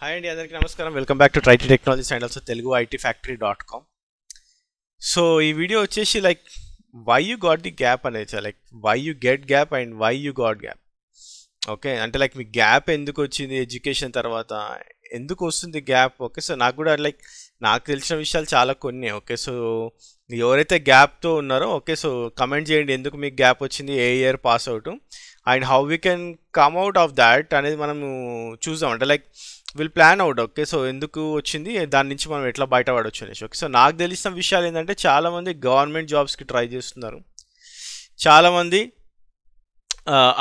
Hi అండి అందరికీ నమస్కారం. Welcome back to ట్రైటీ technologies and also Telugu IT factory dot com so ఈ video వచ్చేసి like why you got the gap అనేది like why you get gap and why you got gap okay అంటే like మీ gap ఎందుకు వచ్చింది? Education తర్వాత ఎందుకు వస్తుంది గ్యాప్ ఓకే సో నాకు కూడా లైక్ నాకు తెలిసిన విషయాలు చాలా కొన్ని. ఓకే సో ఎవరైతే గ్యాప్తో ఉన్నారో ఓకే సో కమెంట్ చేయండి ఎందుకు మీకు గ్యాప్ వచ్చింది? ఏ year pass out? And how we can come out of that అనేది మనము చూద్దాం. అంటే like will plan out okay so ఎందుకు వచ్చింది? దాని నుంచి మనం ఎట్లా బయటపడవచ్చు అనేసి ఓకే సో నాకు తెలిసిన విషయాలు ఏంటంటే చాలామంది గవర్నమెంట్ జాబ్స్కి ట్రై చేస్తున్నారు. చాలామంది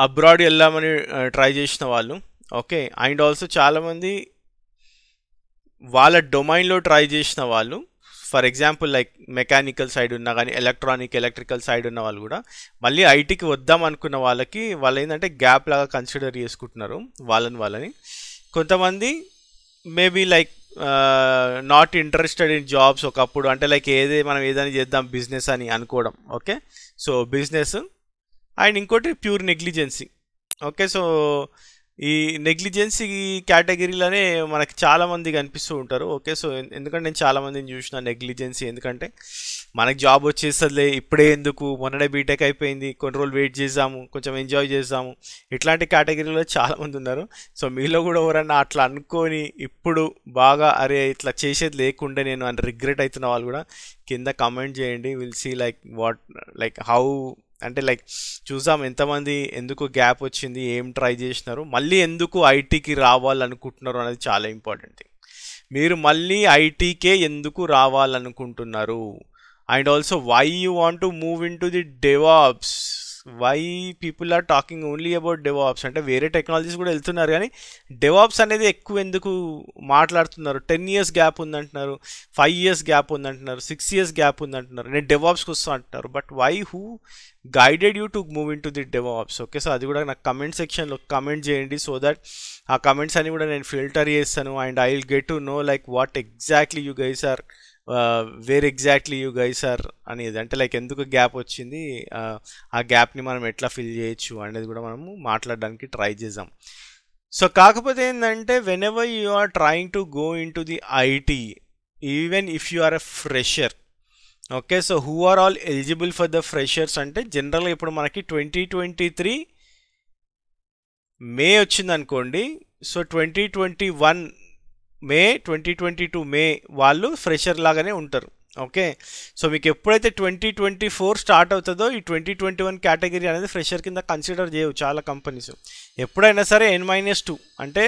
అబ్రాడ్ వెళ్దామని ట్రై చేసిన వాళ్ళు ఓకే అండ్ ఆల్సో చాలామంది వాళ్ళ డొమైన్లో ట్రై చేసిన వాళ్ళు for example like mechanical side ఉన్నా కానీ ఎలక్ట్రానిక్ ఎలక్ట్రికల్ సైడ్ ఉన్న వాళ్ళు కూడా మళ్ళీ ఐటీకి వద్దాం అనుకున్న వాళ్ళకి వాళ్ళు ఏంటంటే గ్యాప్ లాగా కన్సిడర్ చేసుకుంటున్నారు వాళ్ళని వాళ్ళని. కొంతమంది maybe like not interested in jobs ఒకప్పుడు అంటే లైక్ ఏదే మనం ఏదైనా చేద్దాం బిజినెస్ అని అనుకోవడం ఓకే సో బిజినెస్ అండ్ ఇంకోటి ప్యూర్ నెగ్లిజెన్సీ ఓకే సో ఈ నెగ్లిజెన్సీ కేటగిరీలోనే మనకి చాలామంది కనిపిస్తూ ఉంటారు ఓకే సో ఎందుకంటే నేను చాలామందిని చూసిన నెగ్లిజెన్సీ ఎందుకంటే మనకి జాబ్ వచ్చేస్తుందిలే ఇప్పుడే ఎందుకు? మొన్ననే బీటెక్ అయిపోయింది కొన్ని రోజులు వెయిట్ చేసాము కొంచెం ఎంజాయ్ చేద్దాము ఇట్లాంటి కేటగిరీలో చాలామంది ఉన్నారు. సో మీలో కూడా ఎవరన్నా అట్లా అనుకొని ఇప్పుడు బాగా అరే ఇట్లా చేసేది లేకుండే నేను అని రిగ్రెట్ అవుతున్న వాళ్ళు కూడా కింద కమెంట్ చేయండి. Will see like what like how అంటే లైక్ చూసాం ఎంతమంది ఎందుకు గ్యాప్ వచ్చింది ఏం ట్రై చేసినారు మళ్ళీ ఎందుకు ఐటీకి రావాలనుకుంటున్నారు అనేది చాలా ఇంపార్టెంట్ థింగ్ మీరు మళ్ళీ ఐటీకే ఎందుకు రావాలనుకుంటున్నారు? And also why you want to move into the DevOps? Why people are talking only about DevOps? అంటే వేరే టెక్నాలజీస్ కూడా వెళ్తున్నారు కానీ డెవాప్స్ అనేది ఎక్కువ ఎందుకు మాట్లాడుతున్నారు? టెన్ ఇయర్స్ గ్యాప్ ఉందంటున్నారు ఫైవ్ ఇయర్స్ గ్యాప్ ఉందంటున్నారు సిక్స్ ఇయర్స్ గ్యాప్ ఉందంటున్నారు. నేను డెవాప్స్కి వస్తా అంటున్నారు. But why who guided you to move into the DevOps? Okay so అది కూడా నాకు కమెంట్ సెక్షన్లో కమెంట్ చేయండి సో దట్ ఆ కమెంట్స్ అన్ని కూడా నేను ఫిల్టర్ చేస్తాను. And I will get to know like what exactly you guys are where exactly you guys are అనేది. అంటే లైక్ ఎందుకు గ్యాప్ వచ్చింది? ఆ గ్యాప్ని మనం ఎట్లా ఫిల్ చేయొచ్చు అనేది కూడా మనము మాట్లాడడానికి ట్రై చేద్దాం. సో కాకపోతే ఏంటంటే whenever you are trying to go into the IT even if you are a fresher okay so who are all eligible for the freshers అంటే జనరల్గా ఇప్పుడు మనకి ట్వంటీ ట్వంటీ త్రీ మే వచ్చింది అనుకోండి so twenty twenty one May twenty twenty two May వాళ్ళు fresher లాగానే ఉంటారు. Okay? So మీకు ఎప్పుడైతే ట్వంటీ ట్వంటీ ఫోర్ స్టార్ట్ అవుతుందో ఈ ట్వంటీ ట్వంటీ వన్ కేటగిరీ అనేది ఫ్రెషర్ కింద కన్సిడర్ చేయవు చాలా కంపెనీస్. ఎప్పుడైనా సరే ఎన్ మైనస్ టూ అంటే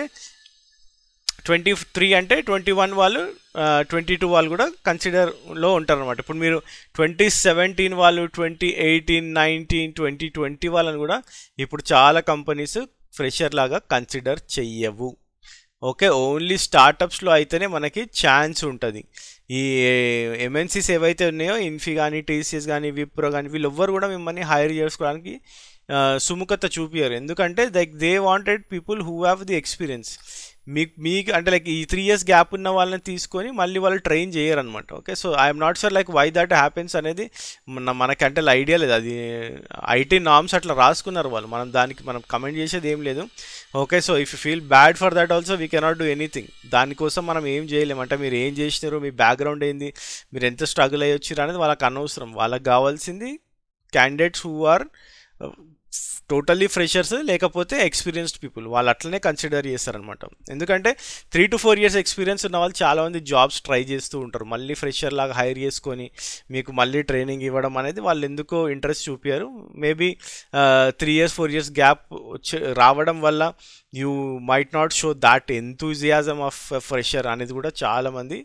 ట్వంటీ త్రీ అంటే ట్వంటీ వన్ వాళ్ళు ట్వంటీ టూ వాళ్ళు కూడా కన్సిడర్లో ఉంటారు అనమాట ఇప్పుడు మీరు ట్వంటీ సెవెంటీన్ వాళ్ళు twenty eighteen nineteen twenty twenty వాళ్ళని కూడా ఇప్పుడు చాలా కంపెనీస్ ఫ్రెషర్ లాగా కన్సిడర్ చెయ్యవు. ఓకే ఓన్లీ స్టార్టప్స్లో అయితేనే మనకి ఛాన్స్ ఉంటుంది. ఈ ఎంఎన్సీస్ ఏవైతే ఉన్నాయో ఇన్ఫీ కానీ టీసీఎస్ కానీ విప్రో కానీ వీళ్ళు ఎవ్వరు కూడా మిమ్మల్ని హైర్ చేసుకోవడానికి సుముఖత చూపించారు ఎందుకంటే దైక్ they wanted people who have the experience మీకు మీకు అంటే లైక్ ఈ త్రీ ఇయర్స్ గ్యాప్ ఉన్న వాళ్ళని తీసుకొని మళ్ళీ వాళ్ళు ట్రైన్ చేయరు అనమాట okay so I'm not sure like why that happens అనేది మన మనకంటే ఐడియా లేదు. అది ఐటీ నామ్స్ అట్లా రాసుకున్నారు వాళ్ళు. మనం దానికి మనం కమెంట్ చేసేది ఏం లేదు. Okay so if you feel bad for that also we cannot do anything దానికోసం మనం ఏం చేయలేము అంటే మీరు ఏం చేసినారు? మీ బ్యాక్గ్రౌండ్ ఏంది? మీరు ఎంత స్ట్రగుల్ అయ్యి వచ్చారు అనేది వాళ్ళకి అనవసరం. వాళ్ళకి కావాల్సింది candidates who are totally freshers లేకపోతే ఎక్స్పీరియన్స్డ్ పీపుల్. వాళ్ళు అట్లనే కన్సిడర్ చేస్తారనమాట ఎందుకంటే three to four years experience ఉన్న వాళ్ళు చాలామంది జాబ్స్ ట్రై చేస్తూ ఉంటారు. మళ్ళీ ఫ్రెషర్ లాగా హైర్ చేసుకొని మీకు మళ్ళీ ట్రైనింగ్ ఇవ్వడం అనేది వాళ్ళు ఎందుకో ఇంట్రెస్ట్ చూపారు maybe three years four years gap వచ్చే రావడం వల్ల you might not show that enthusiasm of fresher అనేది కూడా చాలామంది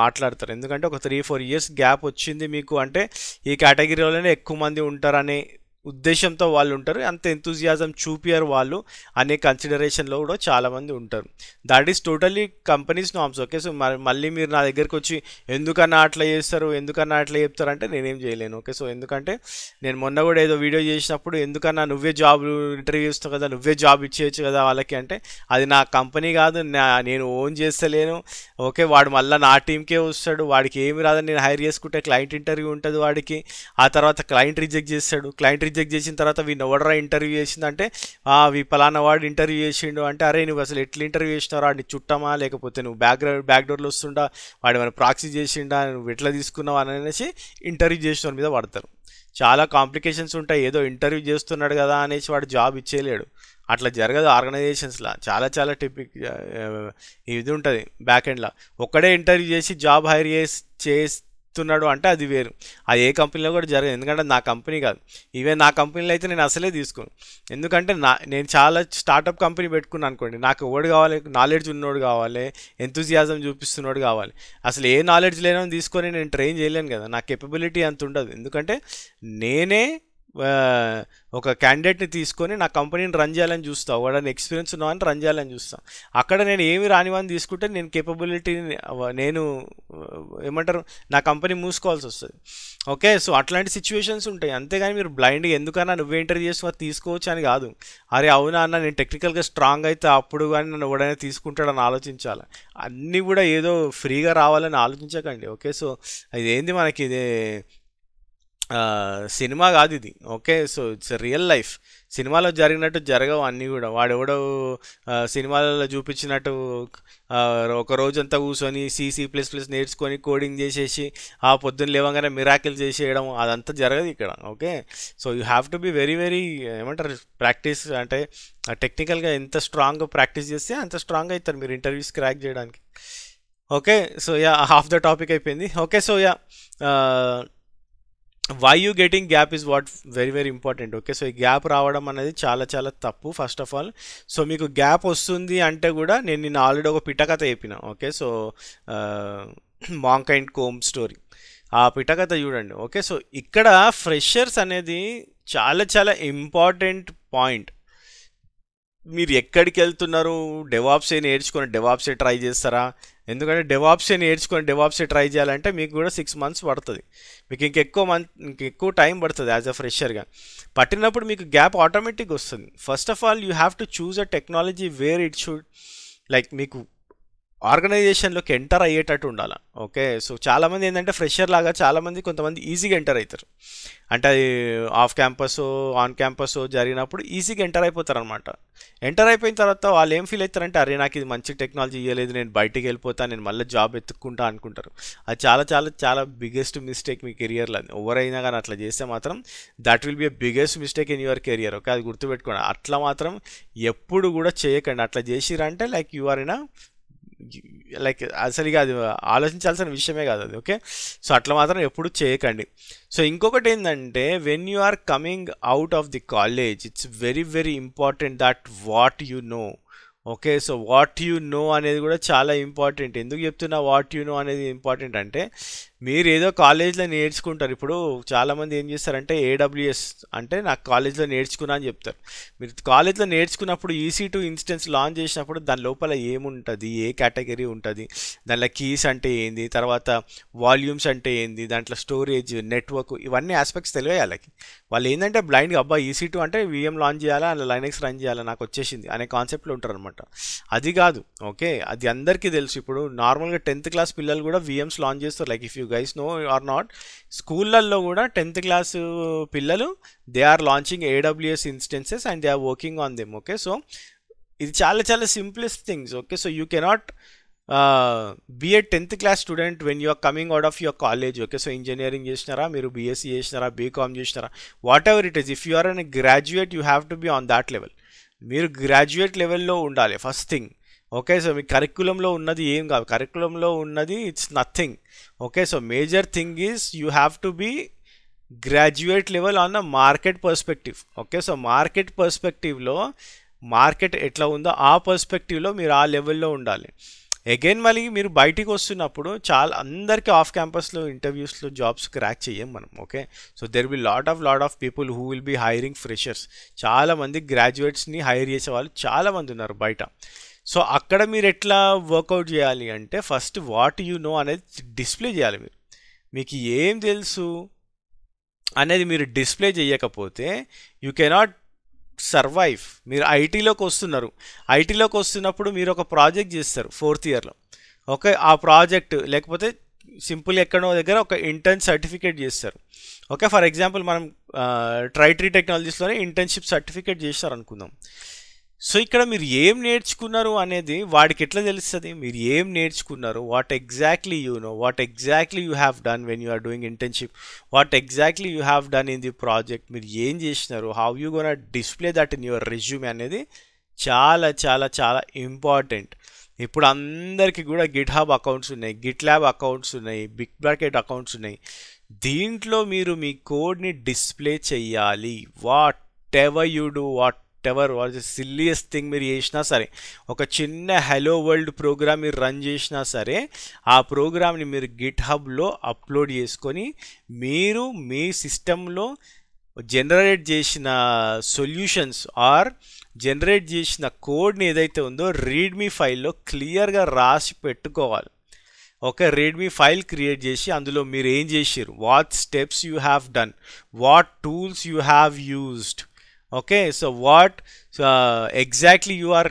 మాట్లాడతారు. ఎందుకంటే ఒక త్రీ ఫోర్ ఇయర్స్ గ్యాప్ వచ్చింది మీకు అంటే ఈ కేటగిరీలోనే ఎక్కువ మంది ఉంటారనే ఉద్దేశంతో వాళ్ళు ఉంటారు. అంత ఎంతూజియాజం చూపియరు వాళ్ళు. అనే కన్సిడరేషన్లో కూడా చాలామంది ఉంటారు. That is totally companies norms okay so మరి మళ్ళీ మీరు నా దగ్గరికి వచ్చి ఎందుకన్నా అట్లా చేస్తారు? ఎందుకన్నా అట్లా చెప్తారు? అంటే నేనేం చేయలేను ఓకే సో ఎందుకంటే నేను మొన్న కూడా ఏదో వీడియో చేసినప్పుడు ఎందుకన్నా నువ్వే జాబ్ ఇంటర్వ్యూ ఇస్తావు కదా నువ్వే జాబ్ ఇచ్చేయచ్చు కదా వాళ్ళకి అంటే అది నా కంపెనీ కాదు నా నేను ఓన్ చేస్తలేను ఓకే వాడు మళ్ళీ నా టీంకే వస్తాడు వాడికి ఏమి రాదని నేను హైర్ చేసుకుంటే క్లయింట్ ఇంటర్వ్యూ ఉంటుంది వాడికి. ఆ తర్వాత క్లయింట్ రిజెక్ట్ చేస్తాడు క్లయింట్ రిజెక్ట్ చేసిన తర్వాత వీళ్ళు ఎవడరా ఇంటర్వ్యూ చేసిందంటే "ఆ, వీ పలానా వాడు ఇంటర్వ్యూ చేసిండు అంటే అరే నువ్వు అసలు ఎట్లా ఇంటర్వ్యూ చేసినారా వాడిని చుట్టమా? లేకపోతే నువ్వు బ్యాక్గ్రౌండ్ బ్యాక్డోర్లో వస్తుండా? వాడు ఏమైనా ప్రాక్సీ చేసిండా? నువ్వు ఎట్లా తీసుకున్నావు? అని అనేసి ఇంటర్వ్యూ చేసిన మీద పడతారు. చాలా కాంప్లికేషన్స్ ఉంటాయి. ఏదో ఇంటర్వ్యూ చేస్తున్నాడు కదా అనేసి వాడు జాబ్ ఇచ్చేయలేడు. అట్లా జరగదు ఆర్గనైజేషన్స్లో చాలా చాలా టిపిక్ ఇది ఉంటుంది బ్యాక్ ఎండ్లో ఒక్కడే ఇంటర్వ్యూ చేసి జాబ్ హైర్ చేసి చెప్తున్నాడు అంటే అది వేరు. అది ఏ కంపెనీలో కూడా జరగదు. ఎందుకంటే నా కంపెనీ కాదు. ఈవెన్ నా కంపెనీలో అయితే నేను అసలే తీసుకోను. ఎందుకంటే నా నేను చాలా స్టార్టప్ కంపెనీ పెట్టుకున్నాను అనుకోండి. నాకు ఎవడు కావాలి? నాలెడ్జ్ ఉన్నోడు కావాలి. ఎంతూజియాజం చూపిస్తున్నాడు కావాలి. అసలు ఏ నాలెడ్జ్ లేనో తీసుకొని నేను ట్రైన్ చేయలేను కదా. నా కెపబిలిటీ అంత ఉండదు. ఎందుకంటే నేనే ఒక క్యాండిడేట్ని తీసుకొని నా కంపెనీని రన్ చేయాలని చూస్తావు. వాడని ఎక్స్పీరియన్స్ ఉన్నవాడిని రన్ చేయాలని చూస్తాం. అక్కడ నేను ఏమి రానివని తీసుకుంటే నేను కేపబిలిటీని నేను ఏమంటారు నా కంపెనీ మూసుకోవాల్సి వస్తుంది. ఓకే సో అట్లాంటి సిచ్యువేషన్స్ ఉంటాయి. అంతేగాని మీరు బ్లైండ్గా ఎందుకన్నా నువ్వే ఇంటర్వ్యూ చేసి తీసుకోవచ్చు అని కాదు. అరే అవునా అన్న నేను టెక్నికల్గా స్ట్రాంగ్ అయితే అప్పుడు కానీ నన్ను ఎవడైనా తీసుకుంటాడని ఆలోచించాలి? అన్నీ కూడా ఏదో ఫ్రీగా రావాలని ఆలోచించకండి. ఓకే సో ఇది ఏంది మనకి? ఇది సినిమా కాదు ఇది. Okay so it's real life. సినిమాలో జరిగినట్టు జరగవు అన్నీ కూడా. వాడెవడో సినిమాలలో చూపించినట్టు ఒక రోజంతా కూర్చొని సీసీ ప్లస్ ప్లస్ నేర్చుకొని కోడింగ్ చేసేసి ఆ పొద్దున్న లేవగానే మిరాకిల్ చేసేయడం అదంతా జరగదు ఇక్కడ. Okay? So you have to be very very ఏమంటారు ప్రాక్టీస్ అంటే టెక్నికల్గా ఎంత స్ట్రాంగ్గా ప్రాక్టీస్ చేస్తే అంత స్ట్రాంగ్ అవుతారు మీరు ఇంటర్వ్యూస్ క్రాక్ చేయడానికి. Okay? So yeah half the topic అయిపోయింది. Okay so yeah why you getting gap is what very very important okay so ఈ గ్యాప్ రావడం అనేది చాలా చాలా తప్పు ఫస్ట్ ఆఫ్ ఆల్ సో మీకు గ్యాప్ వస్తుంది అంటే కూడా నేను నిన్న ఆల్రెడీ ఒక పిటకథ చెప్పిన okay so monk and comb story ఆ పిటకథ చూడండి ఓకే సో ఇక్కడ ఫ్రెషర్స్ అనేది చాలా చాలా ఇంపార్టెంట్ పాయింట్ మీరు ఎక్కడికి వెళ్తున్నారు? డెవాప్సే నేర్చుకొని డెవాప్సే ట్రై చేస్తారా? ఎందుకంటే డెవాప్సే నేర్చుకొని డెవాప్సే ట్రై చేయాలంటే మీకు కూడా సిక్స్ మంత్స్ పడుతుంది. మీకు ఇంకెక్కువ మంత్ ఇంకెక్కువ టైం పడుతుంది యాజ్ అ ఫ్రెషర్గా పట్టినప్పుడు మీకు గ్యాప్ ఆటోమేటిక్ వస్తుంది. First of all you have to choose a technology where it should like మీకు ఆర్గనైజేషన్లోకి ఎంటర్ అయ్యేటట్టు ఉండాలి. ఓకే? సో చాలామంది ఏంటంటే ఫ్రెషర్ లాగా చాలామంది కొంతమంది ఈజీగా ఎంటర్ అవుతారు అంటే అది ఆఫ్ క్యాంపస్ ఆన్ క్యాంపస్ జరిగినప్పుడు ఈజీగా ఎంటర్ అయిపోతారు అనమాట ఎంటర్ అయిపోయిన తర్వాత వాళ్ళు ఏం ఫీల్ అవుతారంటే అరే నాకు ఇది మంచి టెక్నాలజీ ఇవ్వలేదు నేను బయటికి వెళ్ళిపోతాను నేను మళ్ళీ జాబ్ ఎత్తుక్కుంటా అనుకుంటారు. అది చాలా చాలా చాలా బిగ్గెస్ట్ మిస్టేక్ మీ కెరియర్లో అది ఎవరైనా కానీ అట్లా చేస్తే మాత్రం that will be a biggest mistake in your career okay? అది గుర్తుపెట్టుకోండి. అట్లా మాత్రం ఎప్పుడు కూడా చేయకండి. అట్లా చేసిరంటే like you are in like అసలు ఇక అది ఆలోచించాల్సిన విషయమే కాదు అది ఓకే సో అట్లా మాత్రం ఎప్పుడు చేయకండి. సో ఇంకొకటి ఏంటంటే when you are coming out of the college it's very very important that what you know okay so what you know అనేది కూడా చాలా ఇంపార్టెంట్ ఎందుకు చెప్తున్నా వాట్ యు నో అనేది ఇంపార్టెంట్ అంటే మీరు ఏదో కాలేజ్లో నేర్చుకుంటారు. ఇప్పుడు చాలామంది ఏం చేస్తారంటే ఏడబ్ల్యూఎస్ అంటే నాకు కాలేజ్లో నేర్చుకున్నా అని చెప్తారు. మీరు కాలేజ్లో నేర్చుకున్నప్పుడు ఈసీ టు ఇన్స్టెన్స్ లాంచ్ చేసినప్పుడు దాని లోపల ఏముంటుంది? ఏ కేటగిరీ ఉంటుంది? దాంట్లో కీస్ అంటే ఏంది? తర్వాత వాల్యూమ్స్ అంటే ఏంది? దాంట్లో స్టోరేజ్ నెట్వర్క్ ఇవన్నీ ఆస్పెక్ట్స్ తెలియాలి వాళ్ళకి. వాళ్ళు ఏంటంటే బ్లైండ్గా అబ్బా ఈసీ టూ అంటే విఎం లాంచ్ చేయాలా? అలా లైనెక్స్ రన్ చేయాలా? నాకు వచ్చేసింది అనే కాన్సెప్ట్లో ఉంటారు అనమాట అది కాదు ఓకే అది అందరికీ తెలుసు. ఇప్పుడు నార్మల్గా టెన్త్ క్లాస్ పిల్లలు కూడా విఎమ్స్ లాంచ్ చేస్తారు. Like if you guys know or not స్కూళ్ళల్లో కూడా టెన్త్ క్లాస్ పిల్లలు they are launching AWS instances and they are working on them okay so ఇది చాలా చాలా simplest things okay so you cannot be a tenth class student when you are coming out of your college okay so engineering చేసినారా? మీరు BSc చేసినారా? BCom చేసినారా? Whatever it is if you are an graduate you have to be on that level మీరు graduate లెవెల్లో ఉండాలి first thing okay so మీ కరికులంలో ఉన్నది ఏం కాదు. కరికులంలో ఉన్నది it's nothing okay so major thing is you have to be graduate level on the market perspective okay so market పర్స్పెక్టివ్లో market ఎట్లా ఉందో ఆ పర్స్పెక్టివ్లో మీరు ఆ లెవెల్లో ఉండాలి. అగైన్ మళ్ళీ మీరు బయటికి వస్తున్నప్పుడు చాలా అందరికీ ఆఫ్ క్యాంపస్లో ఇంటర్వ్యూస్లో జాబ్స్ క్రాక్ చేయం మనం. Okay so there will lot of lot of people who will be hiring freshers చాలామంది గ్రాడ్యుయేట్స్ని హైర్ చేసే వాళ్ళు చాలామంది ఉన్నారు బయట. సో అక్కడ మీరు ఎట్లా వర్కౌట్ చేయాలి అంటే ఫస్ట్ వాట్ యు నో అనేది డిస్ప్లే చేయాలి మీరు. మీకు ఏం తెలుసు అనేది మీరు డిస్ప్లే చేయకపోతే యూ కెనాట్ సర్వైవ్ మీరు ఐటీలోకి వస్తున్నారు. ఐటీలోకి వస్తున్నప్పుడు మీరు ఒక ప్రాజెక్ట్ చేస్తారు ఫోర్త్ ఇయర్లో ఓకే ఆ ప్రాజెక్ట్ లేకపోతే సింపుల్ ఎక్కడో దగ్గర ఒక ఇంటర్న్ సర్టిఫికేట్ చేస్తారు. ఓకే ఫర్ ఎగ్జాంపుల్ మనం ట్రైట్రీ టెక్నాలజీస్లోనే ఇంటర్న్షిప్ సర్టిఫికేట్ చేస్తారు అనుకుందాం సో ఇక్కడ మీరు ఏం నేర్చుకున్నారు అనేది వాడికి ఎట్లా తెలుస్తుంది? మీరు ఏం నేర్చుకున్నారు? What exactly you know what exactly you have done when you are doing internship what exactly you have done in the project మీరు ఏం చేసినారు? How you gonna display that in your resume అనేది చాలా చాలా చాలా ఇంపార్టెంట్ ఇప్పుడు అందరికీ కూడా గిట్ హబ్ అకౌంట్స్ ఉన్నాయి గిట్ ల్యాబ్ అకౌంట్స్ ఉన్నాయి బిగ్ బ్రాకెట్ అకౌంట్స్ ఉన్నాయి. దీంట్లో మీరు మీ కోడ్ని డిస్ప్లే చెయ్యాలి. Whatever you do whatever what silliest thing మీరు చేసినా సరే ఒక చిన్న హలో వరల్డ్ ప్రోగ్రామ్ మీరు రన్ చేసినా సరే ఆ ప్రోగ్రామ్ని మీరు గిట్ హబ్లో అప్లోడ్ చేసుకొని మీరు మీ సిస్టంలో జనరేట్ చేసిన సొల్యూషన్స్ ఆర్ జనరేట్ చేసిన కోడ్ని ఏదైతే ఉందో రీడ్మీ ఫైల్లో క్లియర్గా రాసి పెట్టుకోవాలి. ఒక రీడ్మీ ఫైల్ క్రియేట్ చేసి అందులో మీరు ఏం చేసారు what steps you have done what tools you have used okay so what exactly you are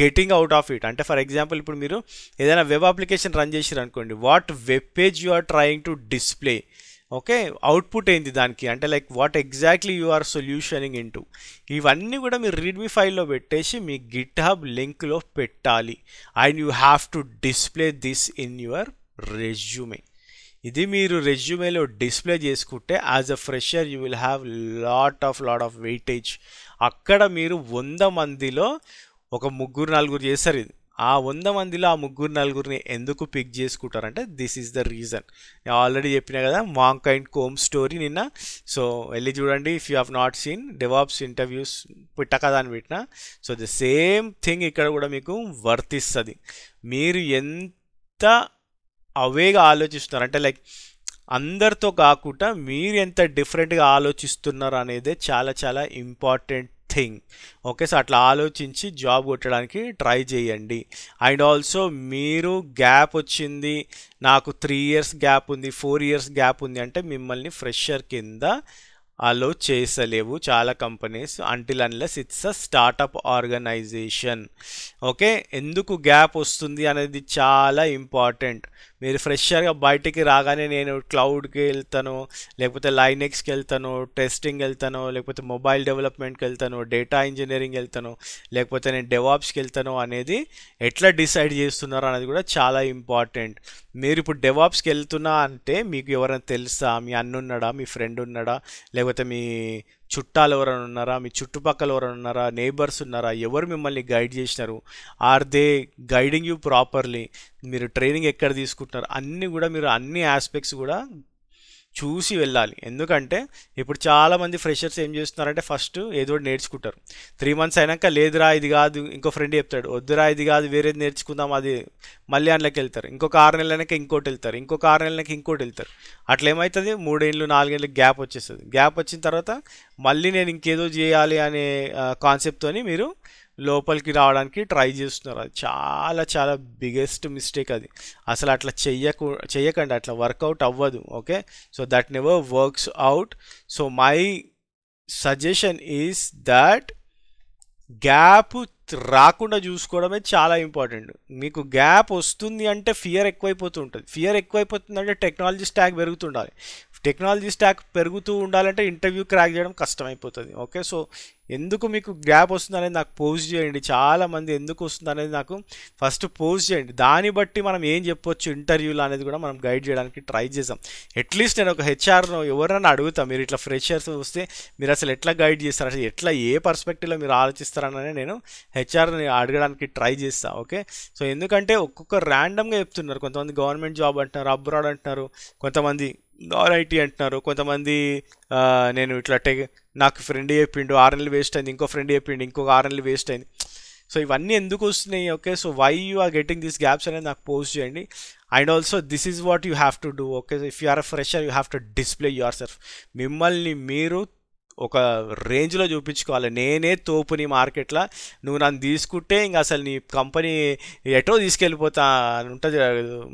getting out of it అంటే ఫర్ ఎగ్జాంపుల్ ఇప్పుడు మీరు ఏదైనా వెబ్ అప్లికేషన్ రన్ చేసారు అనుకోండి what web page you are trying to display okay output ఏంది దానికి? అంటే like what exactly you are solutioning in ఇవన్నీ కూడా మీరు రీడ్మీ ఫైల్లో పెట్టేసి మీ గిట్ హబ్ లింక్లో పెట్టాలి. And you have to display this in your resume ఇది మీరు రెజ్యూమేలో డిస్ప్లే చేసుకుంటే as a fresher you will have lot of lot of weightage అక్కడ మీరు వంద మందిలో ఒక ముగ్గురు నలుగురు చేస్తారు ఇది. ఆ వంద మందిలో ఆ ముగ్గురు నలుగురిని ఎందుకు పిక్ చేసుకుంటారంటే దిస్ ఈజ్ ద రీజన్ నేను ఆల్రెడీ చెప్పిన కదా మాంక్ అండ్ కోమ్ స్టోరీ నిన్న. సో వెళ్ళి చూడండి if you have not seen DevOps interviews పిట్ట కదా అని పెట్టిన. సో ద సేమ్ థింగ్ ఇక్కడ కూడా మీకు వర్తిస్తుంది. మీరు ఎంత అవేగా ఆలోచిస్తున్నారు. అంటే లైక్ అందరితో కాకుండా మీరు ఎంత డిఫరెంట్గా ఆలోచిస్తున్నారు అనేది చాలా చాలా ఇంపార్టెంట్ థింగ్. ఓకే సో అట్లా ఆలోచించి జాబ్ కొట్టడానికి ట్రై చేయండి. అండ్ ఆల్సో మీరు గ్యాప్ వచ్చింది నాకు త్రీ ఇయర్స్ గ్యాప్ ఉంది ఫోర్ ఇయర్స్ గ్యాప్ ఉంది అంటే మిమ్మల్ని ఫ్రెషర్ కింద అలో చేసలేవు. చాలా companies until unless it's a startup organization okay? ఎందుకు గ్యాప్ వస్తుంది అనేది చాలా ఇంపార్టెంట్. మీరు ఫ్రెషర్గా బయటికి రాగానే నేను క్లౌడ్కి వెళ్తాను లేకపోతే లైనెక్స్కి వెళ్తాను టెస్టింగ్ వెళ్తాను లేకపోతే మొబైల్ డెవలప్మెంట్కి వెళ్తాను డేటా ఇంజనీరింగ్ వెళ్తాను లేకపోతే నేను డెవాప్స్కి వెళ్తాను అనేది ఎట్లా డిసైడ్ చేస్తున్నారు అనేది కూడా చాలా ఇంపార్టెంట్. మీరు ఇప్పుడు డెవాప్స్కి వెళ్తున్నా అంటే మీకు ఎవరైనా తెలుసా? మీ అన్న ఉన్నాడా? మీ ఫ్రెండ్ ఉన్నాడా? లేకపోతే లేకపోతే మీ చుట్టాలు ఎవరైనా ఉన్నారా? మీ చుట్టుపక్కల ఎవరైనా ఉన్నారా? నేబర్స్ ఉన్నారా? ఎవరు మిమ్మల్ని గైడ్ చేసినారు? Are they guiding you properly మీరు ట్రైనింగ్ ఎక్కడ తీసుకుంటున్నారు? అన్నీ కూడా మీరు అన్ని ఆస్పెక్ట్స్ కూడా చూసి వెళ్ళాలి. ఎందుకంటే ఇప్పుడు చాలామంది ఫ్రెషర్స్ ఏం చేస్తున్నారంటే ఫస్ట్ ఏదో ఒకటి నేర్చుకుంటారు. త్రీ మంత్స్ అయినాక లేదురా ఇది కాదు ఇంకో ఫ్రెండ్ చెప్తాడు. వద్దురా ఇది కాదు వేరేది నేర్చుకుందాం అది మళ్ళీ అందులోకి వెళ్తారు. ఇంకొక ఆరు నెలలకి ఇంకోటి వెళ్తారు. ఇంకొక ఆరు నెలలకి ఇంకోటి వెళ్తారు. అట్లా ఏమవుతుంది మూడేళ్ళు నాలుగేళ్ళకి గ్యాప్ వచ్చేస్తుంది. గ్యాప్ వచ్చిన తర్వాత మళ్ళీ నేను ఇంకేదో చేయాలి అనే కాన్సెప్ట్తోని మీరు లోపలికి రావడానికి ట్రై చేస్తున్నారు. అది చాలా చాలా బిగ్గెస్ట్ మిస్టేక్ అది. అసలు అట్లా చెయ్యకు చెయ్యకండి. అట్లా వర్కౌట్ అవ్వదు. Okay so that never works out so my suggestion is that gap రాకుండా చూసుకోవడమే చాలా ఇంపార్టెంట్ మీకు గ్యాప్ వస్తుంది అంటే ఫియర్ ఎక్కువైపోతుంటుంది ఫియర్ ఎక్కువైపోతుంది అంటే టెక్నాలజీ స్టాక్ పెరుగుతుండాలి. టెక్నాలజీ స్టాక్ పెరుగుతూ ఉండాలంటే ఇంటర్వ్యూ క్రాక్ చేయడం కష్టమైపోతుంది. ఓకే? సో ఎందుకు మీకు గ్యాప్ వస్తుంది అనేది నాకు పోస్ట్ చేయండి. చాలామంది ఎందుకు వస్తుంది అనేది నాకు ఫస్ట్ పోస్ట్ చేయండి. దాన్ని బట్టి మనం ఏం చెప్పొచ్చు? ఇంటర్వ్యూలో అనేది కూడా మనం గైడ్ చేయడానికి ట్రై చేసాం. అట్లీస్ట్ నేను ఒక హెచ్ఆర్ను ఎవరైనా అడుగుతాను మీరు ఇట్లా ఫ్రెషర్స్ వస్తే మీరు అసలు ఎట్లా గైడ్ చేస్తారు? అసలు ఎట్లా ఏ పర్స్పెక్టివ్లో మీరు ఆలోచిస్తారని నేను హెచ్ఆర్ని అడగడానికి ట్రై చేస్తాను ఓకే? సో ఎందుకంటే ఒక్కొక్క ర్యాండమ్గా చెప్తున్నారు. కొంతమంది గవర్నమెంట్ జాబ్ అంటున్నారు అబ్రాడ్ అంటున్నారు. కొంతమంది నాన్ ఐటీ అంటున్నారు. కొంతమంది నేను ఇట్లా టెక్ నాకు ఫ్రెండ్ చెప్పిండు ఆర్ఎన్లు వేస్ట్ అయింది ఇంకో ఫ్రెండ్ చెప్పిండు ఇంకొక ఆర్ఎన్లు వేస్ట్ అయింది. సో ఇవన్నీ ఎందుకు వస్తున్నాయి? Okay so why you are getting this gaps అనేది నాకు పోస్ట్ చేయండి. And also this is what you have to do okay if you are fresher you have to display yourself మిమ్మల్ని మీరు ఒక రేంజ్లో చూపించుకోవాలి. నేనే తోపుని మార్కెట్లో నువ్వు నన్ను తీసుకుంటే ఇంక అసలు నీ కంపెనీ ఎటో తీసుకెళ్ళిపోతా అని ఉంటుంది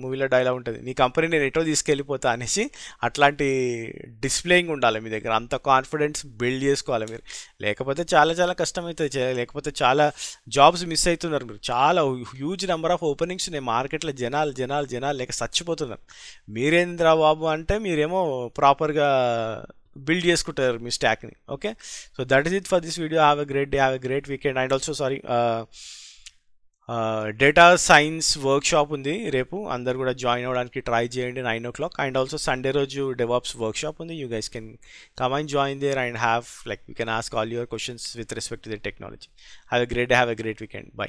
మూవీలో డైలాగ్ ఉంటుంది. నీ కంపెనీ నేను ఎటో తీసుకెళ్ళిపోతా అనేసి అట్లాంటి డిస్ప్లేయింగ్ ఉండాలి మీ దగ్గర. అంత కాన్ఫిడెన్స్ బిల్డ్ చేసుకోవాలి మీరు. లేకపోతే చాలా చాలా కష్టమవుతుంది లేకపోతే చాలా జాబ్స్ మిస్ అవుతున్నారు మీరు. చాలా హ్యూజ్ నెంబర్ ఆఫ్ ఓపెనింగ్స్ ఉన్నాయి మార్కెట్లో. జనాలు జనాలు జనాలు లేక చచ్చిపోతున్నారు. మీరేంద్రా బాబు అంటే మీరేమో ప్రాపర్గా బిల్డ్ చేసుకుంటారు మీ స్టాక్ని. Okay? So that is it for this video have a great day have a great weekend and also sorry data science workshop ఉంది రేపు. అందరు కూడా జాయిన్ అవ్వడానికి ట్రై చేయండి nine o'clock and also Sunday రోజు డెవాప్స్ వర్క్షాప్ ఉంది. You guys can come and join there and have like you can ask all your questions with respect to the technology have a great day have a great weekend bye